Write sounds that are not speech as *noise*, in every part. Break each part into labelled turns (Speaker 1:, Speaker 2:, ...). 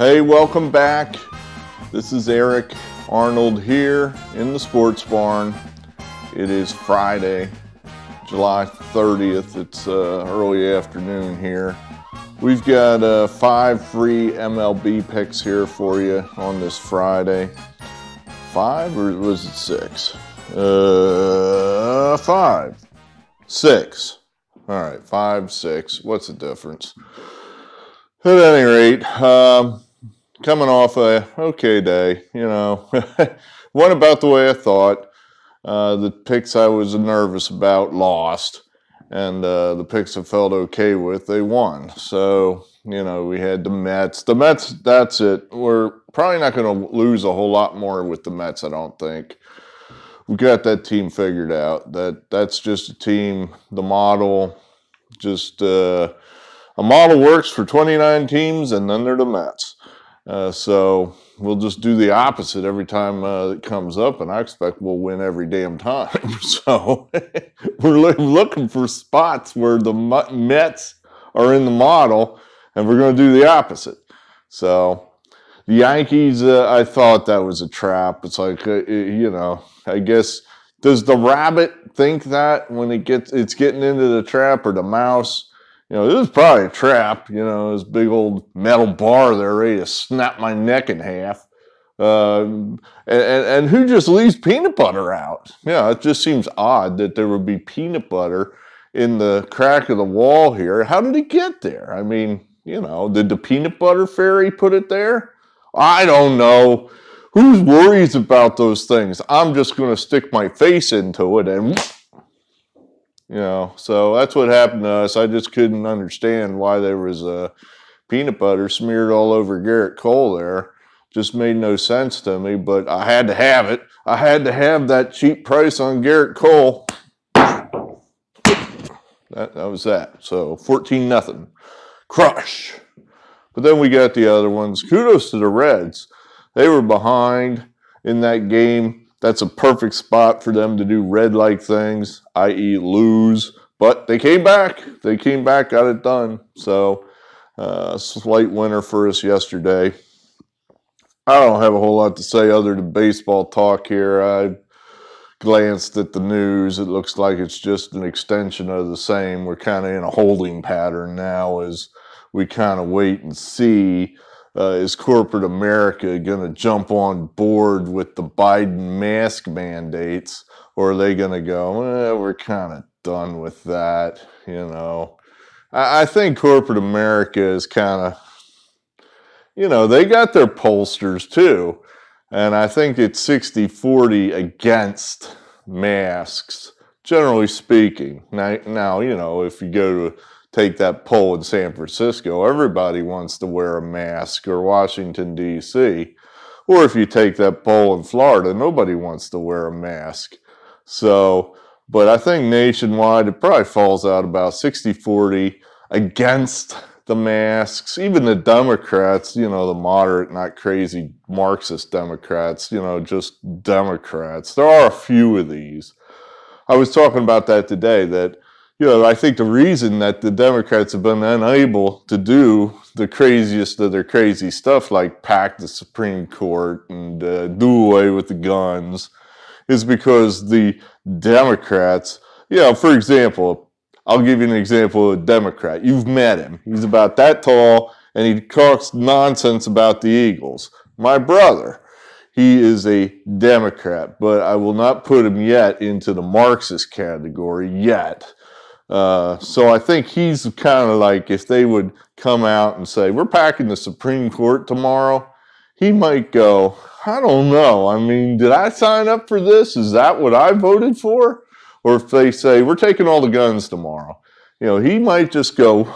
Speaker 1: Hey, welcome back. This is Eric Arnold here in the Sports Barn. It is Friday, July 30th. It's uh, early afternoon here. We've got uh, five free MLB picks here for you on this Friday. Five or was it six? Uh, five. Six. All right, five, six. What's the difference? At any rate, um, coming off a okay day, you know, *laughs* went about the way I thought. Uh, the picks I was nervous about lost, and uh, the picks I felt okay with, they won. So, you know, we had the Mets. The Mets, that's it. We're probably not going to lose a whole lot more with the Mets, I don't think. We got that team figured out. That that's just a team. The model, just uh, a model works for 29 teams, and then they're the Mets. Uh, so we'll just do the opposite every time uh, it comes up, and I expect we'll win every damn time. *laughs* so *laughs* we're looking for spots where the Mets are in the model, and we're going to do the opposite. So the Yankees, uh, I thought that was a trap. It's like uh, you know, I guess does the rabbit think that when it gets it's getting into the trap or the mouse? You know, this is probably a trap, you know, this big old metal bar there ready to snap my neck in half. Uh, and, and, who just leaves peanut butter out? Yeah, it just seems odd that there would be peanut butter in the crack of the wall here. How did it get there? I mean, you know, did the peanut butter fairy put it there? I don't know. Who's worries about those things? I'm just going to stick my face into it and you know, so that's what happened to us. I just couldn't understand why there was a peanut butter smeared all over Gerrit Cole there. Just made no sense to me, but I had to have it. I had to have that cheap price on Gerrit Cole. That, that was that. So 14 nothing. Crush. But then we got the other ones. Kudos to the Reds. They were behind in that game that's a perfect spot for them to do red like things, i.e., lose. But they came back. They came back, got it done. So, uh, slight winner for us yesterday. I don't have a whole lot to say other than baseball talk here. I glanced at the news. It looks like it's just an extension of the same. We're kind of in a holding pattern now as we kind of wait and see uh, is corporate America going to jump on board with the Biden mask mandates, or are they going to go, eh, we're kind of done with that? You know, I, I think corporate America is kind of, you know, they got their pollsters too. And I think it's 60 40 against masks, generally speaking. Now, now, you know, if you go to take that poll in San Francisco, everybody wants to wear a mask, or Washington, D.C. Or if you take that poll in Florida, nobody wants to wear a mask. So, but I think nationwide, it probably falls out about 60 40 against the masks. Even the Democrats, you know, the moderate, not crazy Marxist Democrats, you know, just Democrats. There are a few of these. I was talking about that today that you know, I think the reason that the Democrats have been unable to do the craziest of their crazy stuff, like pack the Supreme Court and uh, do away with the guns, is because the Democrats, you know, for example, I'll give you an example of a Democrat. You've met him. He's about that tall and he talks nonsense about the Eagles. My brother, he is a Democrat, but I will not put him yet into the Marxist category yet uh, so I think he's kind of like if they would come out and say, We're packing the Supreme Court tomorrow, he might go, I don't know. I mean, did I sign up for this? Is that what I voted for? Or if they say, We're taking all the guns tomorrow, you know, he might just go,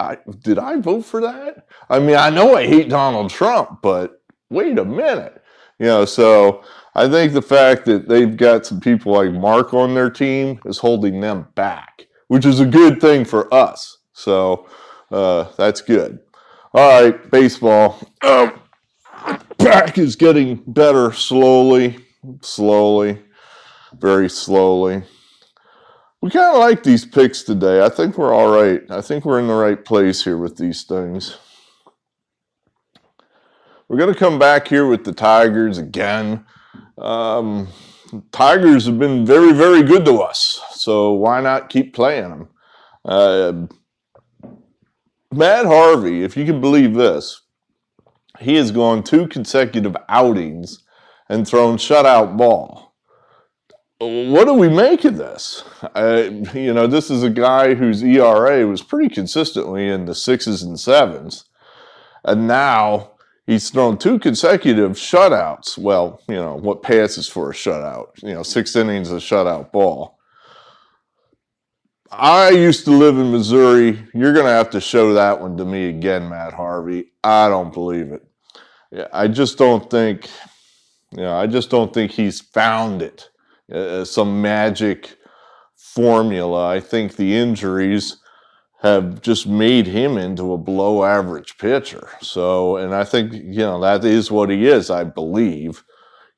Speaker 1: I, Did I vote for that? I mean, I know I hate Donald Trump, but wait a minute. You know, so I think the fact that they've got some people like Mark on their team is holding them back which is a good thing for us. So uh, that's good. All right, baseball. Um, back is getting better slowly, slowly, very slowly. We kind of like these picks today. I think we're all right. I think we're in the right place here with these things. we're going to come back here with the Tigers again. Um, Tigers have been very, very good to us, so why not keep playing them? Uh, Matt Harvey, if you can believe this, he has gone two consecutive outings and thrown shutout ball. What do we make of this? Uh, you know, this is a guy whose ERA was pretty consistently in the sixes and sevens. And now he's thrown two consecutive shutouts. Well, you know, what passes for a shutout? You know, six innings of shutout ball. I used to live in Missouri. You're going to have to show that one to me again, Matt Harvey. I don't believe it. I just don't think, you know, I just don't think he's found it. Uh, some magic formula. I think the injuries have just made him into a below average pitcher. So, and I think, you know, that is what he is, I believe.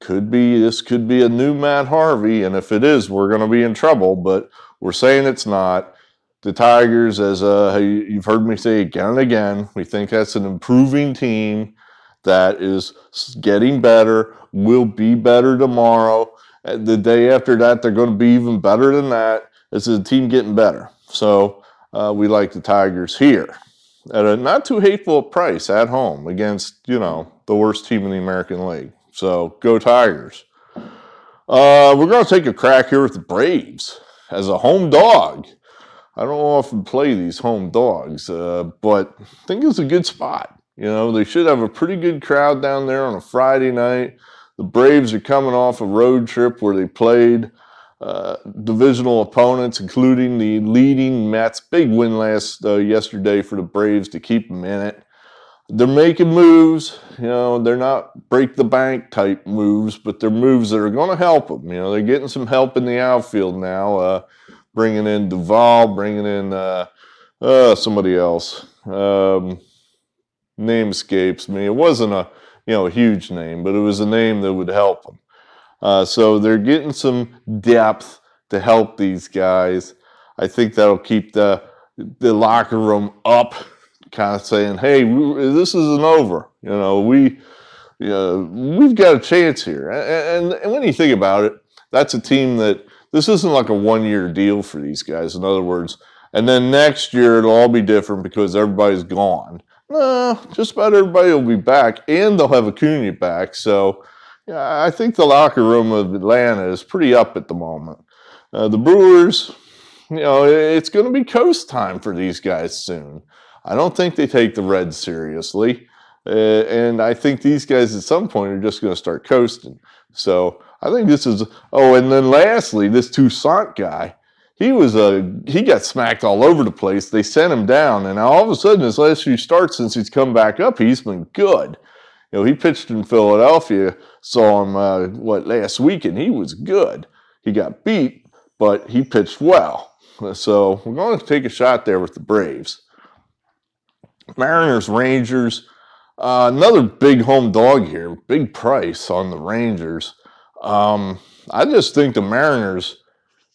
Speaker 1: Could be, this could be a new Matt Harvey. And if it is, we're going to be in trouble. But we're saying it's not. The Tigers, as uh, you've heard me say again and again, we think that's an improving team that is getting better, will be better tomorrow. The day after that, they're going to be even better than that. Is a team getting better. So uh, we like the Tigers here at a not too hateful price at home against, you know, the worst team in the American League. So go Tigers. Uh, we're going to take a crack here with the Braves as a home dog. I don't often play these home dogs, uh, but I think it's a good spot. You know, they should have a pretty good crowd down there on a Friday night. The Braves are coming off a road trip where they played uh, divisional opponents, including the leading Mets. Big win last uh, yesterday for the Braves to keep them in it. They're making moves. You know, they're not break the bank type moves, but they're moves that are going to help them. You know, they're getting some help in the outfield now, uh, bringing in Duvall, bringing in uh, uh, somebody else. Um, name escapes me. It wasn't a you know a huge name, but it was a name that would help them. Uh, so they're getting some depth to help these guys. I think that'll keep the the locker room up kind of saying, "Hey, this isn't over. You know, we, you know, we've got a chance here." And, and, and when you think about it, that's a team that this isn't like a one-year deal for these guys. In other words, and then next year it'll all be different because everybody's gone. No, just about everybody will be back, and they'll have Acuna back. So, yeah, I think the locker room of Atlanta is pretty up at the moment. Uh, the Brewers, you know, it's going to be coast time for these guys soon. I don't think they take the Reds seriously. Uh, and I think these guys at some point are just going to start coasting. So I think this is. Oh, and then lastly, this Toussaint guy, he was a he got smacked all over the place. They sent him down, and all of a sudden, his last few starts since he's come back up, he's been good. You know, he pitched in Philadelphia. Saw him uh, what last week, and he was good. He got beat, but he pitched well. So we're going to take a shot there with the Braves. Mariners, Rangers. Uh, another big home dog here. Big price on the Rangers. Um, I just think the Mariners,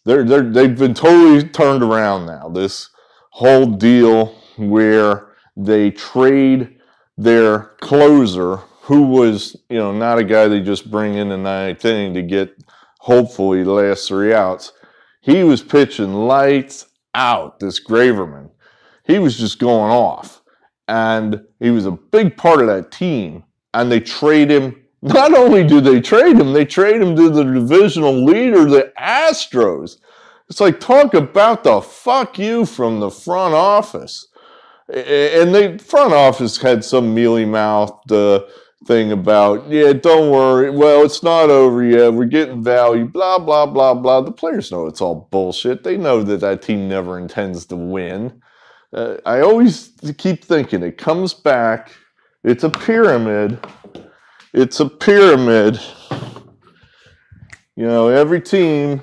Speaker 1: they're, they're, they've been totally turned around now. This whole deal where they trade their closer, who was, you know, not a guy they just bring in the ninth inning to get hopefully the last three outs. He was pitching lights out, this Graveman. He was just going off and he was a big part of that team. And they trade him. Not only do they trade him, they trade him to the divisional leader, the Astros. It's like talk about the fuck you from the front office. And the front office had some mealy mouthed uh, thing about, yeah, don't worry. Well, it's not over yet. We're getting value. Blah blah blah blah. The players know it's all bullshit. They know that that team never intends to win uh, I always keep thinking it comes back. It's a pyramid. It's a pyramid. You know, every team.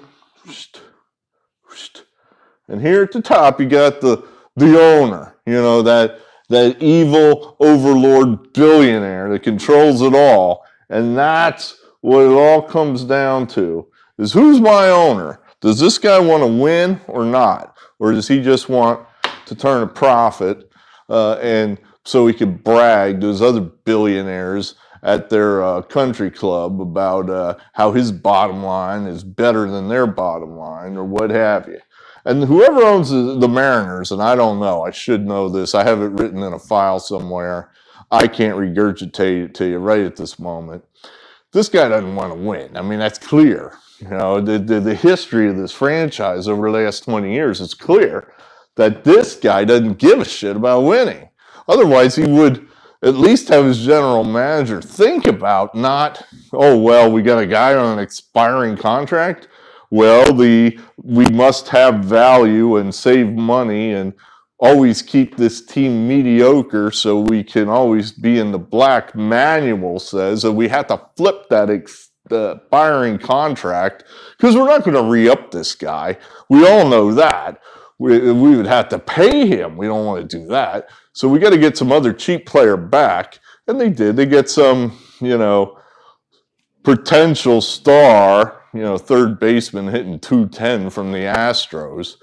Speaker 1: And here at the top, you got the the owner. You know that that evil overlord billionaire that controls it all, and that's what it all comes down to: is who's my owner? Does this guy want to win or not, or does he just want to turn a profit uh, and so he could brag to his other billionaires at their uh, country club about uh, how his bottom line is better than their bottom line or what have you. And whoever owns the, Mariners, and I don't know, I should know this, I have it written in a file somewhere. I can't regurgitate it to you right at this moment. This guy doesn't want to win. I mean, that's clear. You know, the, the, the history of this franchise over the last 20 years is clear that this guy doesn't give a shit about winning. Otherwise, he would at least have his general manager think about not, oh, well, we got a guy on an expiring contract. Well, the we must have value and save money and always keep this team mediocre so we can always be in the black manual says that we have to flip that expiring contract because we're not going to re-up this guy. We all know that. We, we would have to pay him. We don't want to do that. So we got to get some other cheap player back. And they did. They get some, you know, potential star, you know, third baseman hitting 210 from the Astros,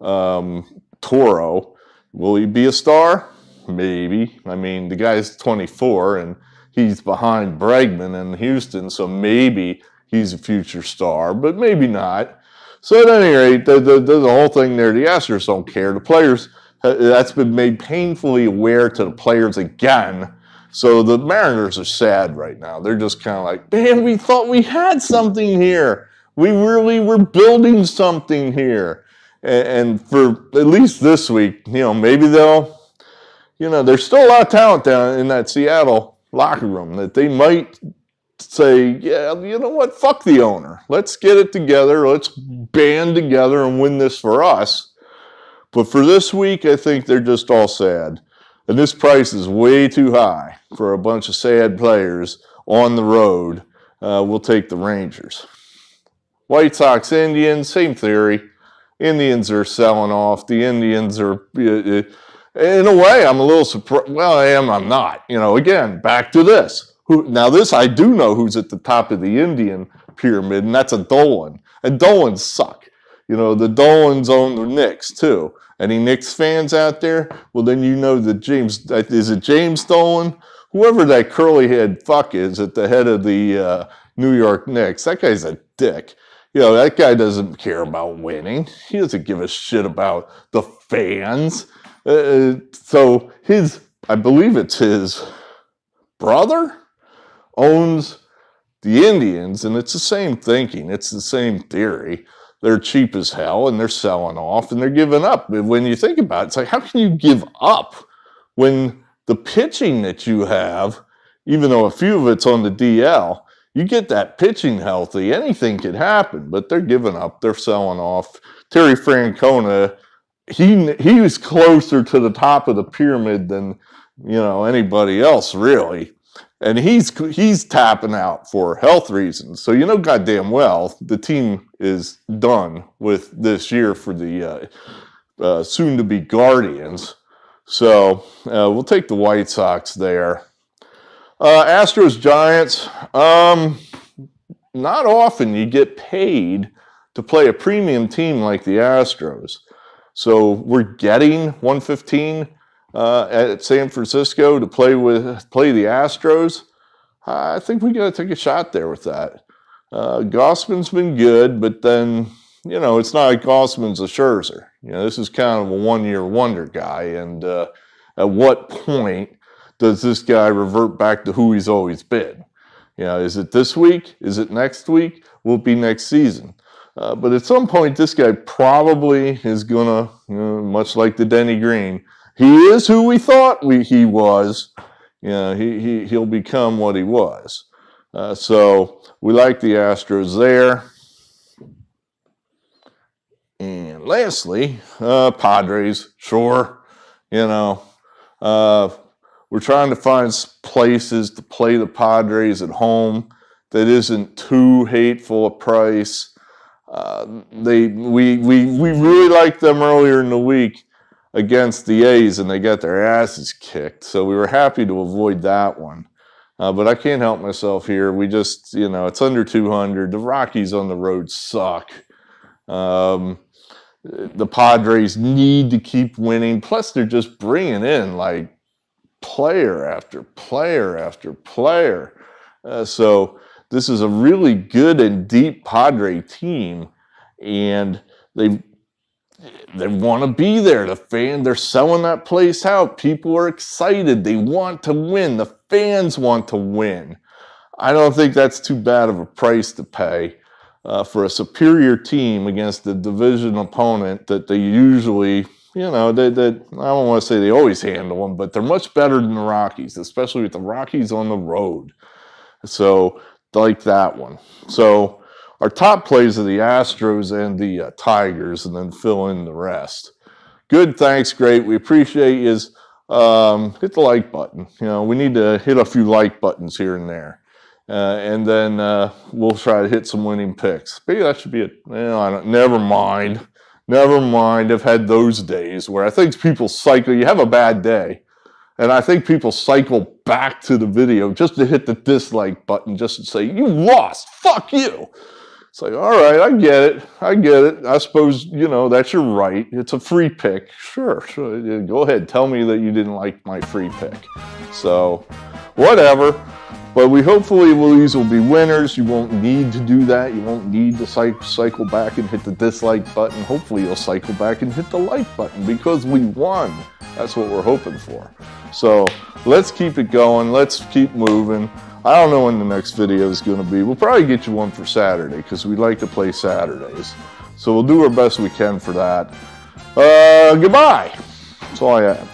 Speaker 1: um, Toro. Will he be a star? Maybe. I mean, the guy's 24 and he's behind Bregman in Houston, so maybe he's a future star, but maybe not. So at any rate, the, the, the, whole thing there, the Astros don't care. The players, that's been made painfully aware to the players again. So the Mariners are sad right now. They're just kind of like, man, we thought we had something here. We really were building something here. And, for at least this week, you know, maybe they'll, you know, there's still a lot of talent down in that Seattle locker room that they might say, yeah, you know what? Fuck the owner. Let's get it together. Let's band together and win this for us. But for this week, I think they're just all sad. And this price is way too high for a bunch of sad players on the road. Uh, we'll take the Rangers. White Sox, Indians, same theory. Indians are selling off. The Indians are, in a way, I'm a little surprised. Well, I am, I'm not. You know, again, back to this who, now this I do know who's at the top of the Indian pyramid, and that's a Dolan. And Dolans suck. You know, the Dolans own the Knicks too. Any Knicks fans out there? Well, then you know that James, is it James Dolan? Whoever that curly head fuck is at the head of the uh, New York Knicks, that guy's a dick. You know, that guy doesn't care about winning. He doesn't give a shit about the fans. Uh, so his, I believe it's his brother owns the Indians, and it's the same thinking, it's the same theory. They're cheap as hell and they're selling off and they're giving up. When you think about it, it's like, how can you give up when the pitching that you have, even though a few of it's on the DL, you get that pitching healthy, anything could happen, but they're giving up, they're selling off. Terry Francona, he he was closer to the top of the pyramid than you know anybody else really and he's he's tapping out for health reasons. So you know, goddamn well, the team is done with this year for the uh, uh, soon-to-be Guardians. So uh, we'll take the White Sox there. Uh, Astros Giants. Um, not often you get paid to play a premium team like the Astros. So we're getting 115 uh, at San Francisco to play with play the Astros. I think we got to take a shot there with that. Uh, Gausman's been good, but then you know it's not like Gausman's a Scherzer. You know this is kind of a one-year wonder guy, and uh, at what point does this guy revert back to who he's always been? You know, is it this week? Is it next week? Will it be next season? Uh, but at some point, this guy probably is gonna, you know, much like the Denny Green, he is who we thought we, he was. You know, he, he, he'll become what he was. Uh, so we like the Astros there. And lastly, uh, Padres, sure. You know, uh, we're trying to find places to play the Padres at home that isn't too hateful a price. Uh, they we, we, we really liked them earlier in the week against the A's and they got their asses kicked. So we were happy to avoid that one. Uh, but I can't help myself here. We just, you know, it's under 200. The Rockies on the road suck. Um, the Padres need to keep winning. Plus, they're just bringing in like player after player after player. Uh, so this is a really good and deep Padre team, and they they want to be there. The fan, they're selling that place out. People are excited. They want to win. The fans want to win. I don't think that's too bad of a price to pay uh, for a superior team against a division opponent that they usually, you know, they, I don't want to say they always handle them, but they're much better than the Rockies, especially with the Rockies on the road. So, like that one. So, our top plays are the Astros and the uh, Tigers, and then fill in the rest. Good, thanks, great. We appreciate you. Um, hit the like button. You know, we need to hit a few like buttons here and there. Uh, and then uh, we'll try to hit some winning picks. Maybe that should be it. Don't, never mind. Never mind. I've had those days where I think people cycle. You have a bad day. And I think people cycle back to the video just to hit the dislike button, just to say, you lost. Fuck you. It's like, all right, I get it. I get it. I suppose, you know, that's your right. It's a free pick. Sure, sure. Go ahead. Tell me that you didn't like my free pick. So, whatever. But we hopefully these will be winners. You won't need to do that. You won't need to cycle back and hit the dislike button. Hopefully you'll cycle back and hit the like button because we won. That's what we're hoping for. So let's keep it going. Let's keep moving. I don't know when the next video is going to be. We'll probably get you one for Saturday because we like to play Saturdays. So we'll do our best we can for that. Uh, goodbye. That's all I have.